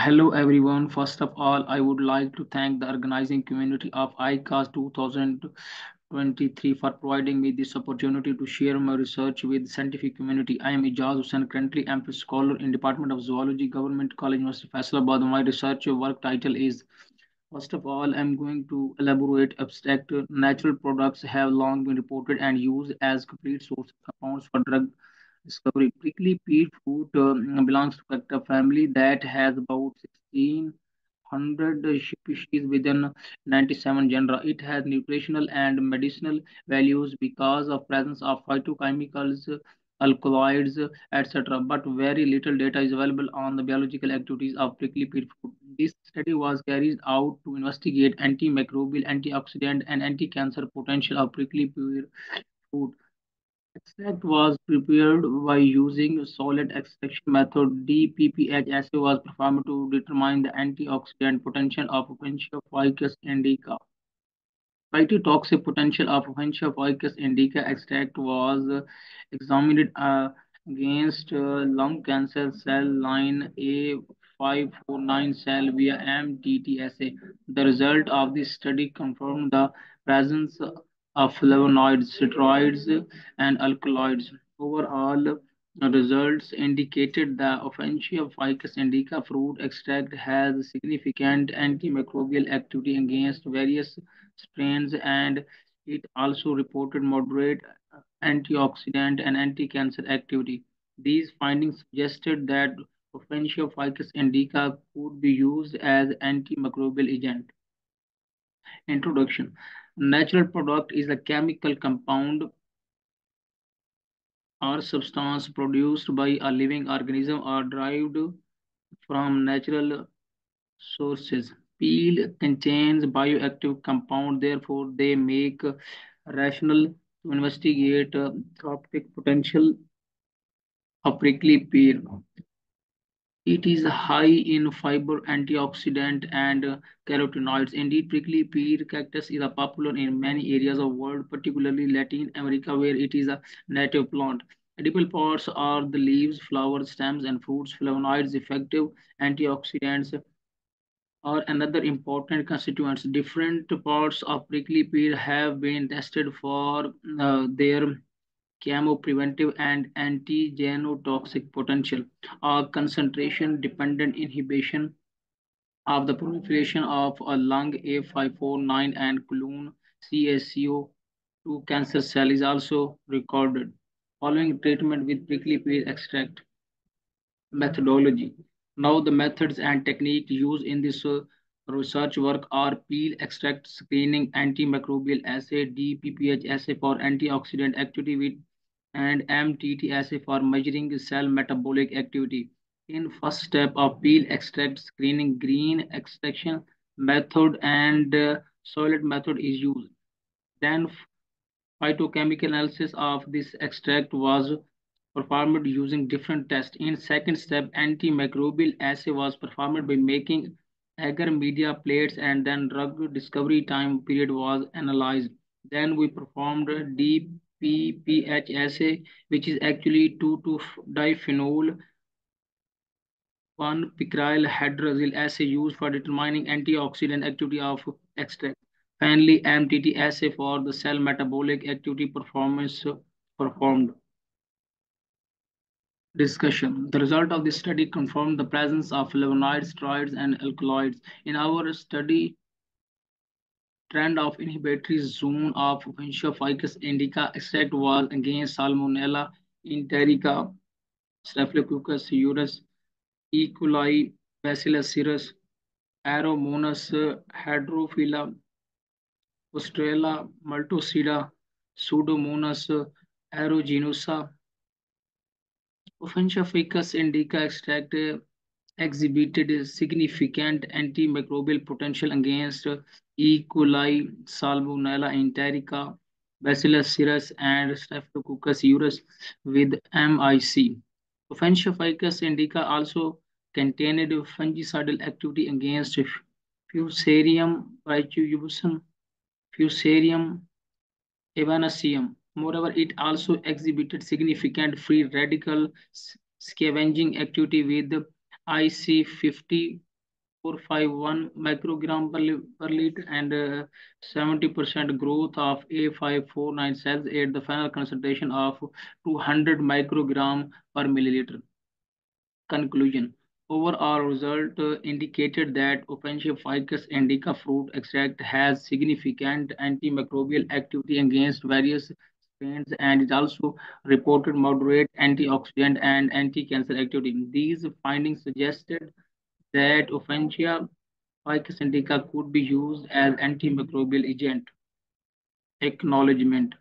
Hello everyone. First of all, I would like to thank the organizing community of ICAZ 2023 for providing me this opportunity to share my research with the scientific community. I am Ijaz Hussain, currently a scholar in Department of Zoology, Government College University Faisalabad. My research work title is First of all, I'm going to elaborate abstract natural products have long been reported and used as complete source of compounds for drug discovery. Prickly pear fruit um, belongs to Cacta family that has about 1600 species within 97 genera. It has nutritional and medicinal values because of presence of phytochemicals, alkaloids, etc. But very little data is available on the biological activities of prickly pear fruit. This study was carried out to investigate antimicrobial, antioxidant, and anti-cancer potential of prickly pear fruit. Extract was prepared by using solid extraction method. DPPH assay was performed to determine the antioxidant potential of ficus indica. Cytotoxic potential of ficus indica extract was examined uh, against uh, lung cancer cell line A549 cell via MTT assay. The result of this study confirmed the presence flavonoids, steroids, and alkaloids. Overall, results indicated that Opuntia ficus indica fruit extract has significant antimicrobial activity against various strains and it also reported moderate antioxidant and anti-cancer activity. These findings suggested that Opuntia ficus indica could be used as antimicrobial agent. Introduction Natural product is a chemical compound or substance produced by a living organism or derived from natural sources. Peel contains bioactive compound, therefore they make rational to investigate uh, therapeutic potential of prickly pear. It is high in fiber, antioxidant, and uh, carotenoids. Indeed, prickly pear cactus is popular in many areas of the world, particularly Latin America, where it is a native plant. Edible parts are the leaves, flowers, stems, and fruits. Flavonoids, effective antioxidants, are another important constituents. Different parts of prickly pear have been tested for uh, their chemopreventive and anti-genotoxic potential, or concentration-dependent inhibition of the proliferation of a lung A549 and colon Caco-2 cancer cell is also recorded following treatment with prickly pear extract methodology. Now the methods and technique used in this uh, research work are peel extract screening, antimicrobial assay, DPPH assay for antioxidant activity with, and MTT assay for measuring cell metabolic activity. In first step of peel extract screening, green extraction method and uh, solid method is used. Then phytochemical analysis of this extract was performed using different tests. In second step, antimicrobial assay was performed by making agar media plates and then drug discovery time period was analyzed. Then we performed DPPH assay, which is actually 2,2-diphenyl 1-picryl hydrazine assay used for determining antioxidant activity of extract. Finally, MTT assay for the cell metabolic activity performance performed discussion. The result of this study confirmed the presence of flavonoids, steroids, and alkaloids. In our study, trend of inhibitory zone of Opuntia ficus indica extract was against Salmonella enterica, Staphylococcus aureus, E. coli, Bacillus cereus, Aeromonas hydrophila, Ostrella multocida, Pseudomonas aeruginosa, Opuntia ficus indica extract exhibited significant antimicrobial potential against E. coli, Salmonella enterica, Bacillus cereus, and Staphylococcus aureus with MIC. Opuntia indica also contained fungicidal activity against Fusarium pituitarium, Fusarium evanescens, Moreover, it also exhibited significant free radical scavenging activity with IC50 451 microgram per, per liter and 70% uh, growth of A549 cells at the final concentration of 200 microgram per milliliter. Conclusion Overall result uh, indicated that Opuntia ficus indica fruit extract has significant antimicrobial activity against various strains and it also reported moderate antioxidant and anti-cancer activity. These findings suggested that Opuntia ficus indica could be used as antimicrobial agent. Acknowledgement